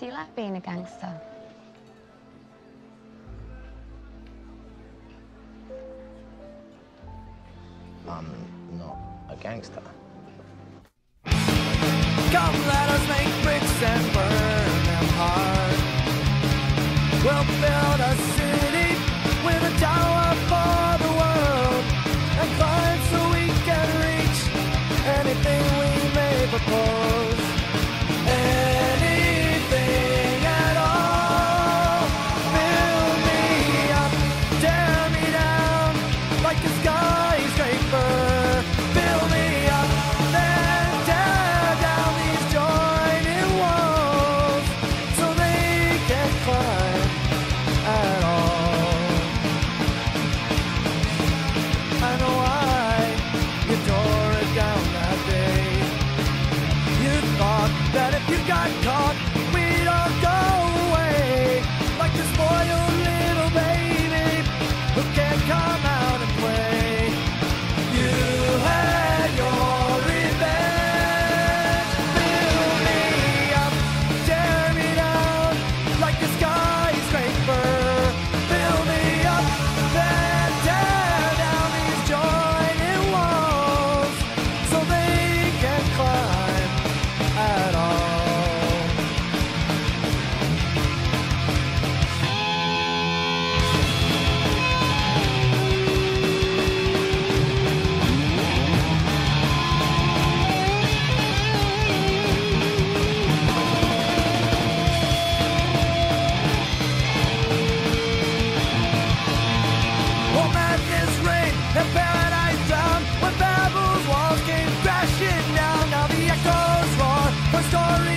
Do you like being a gangster? I'm not a gangster. Come, let us make bricks and burn them hard. We'll build a city with a tower for the world and climb so we can reach anything we may propose. story.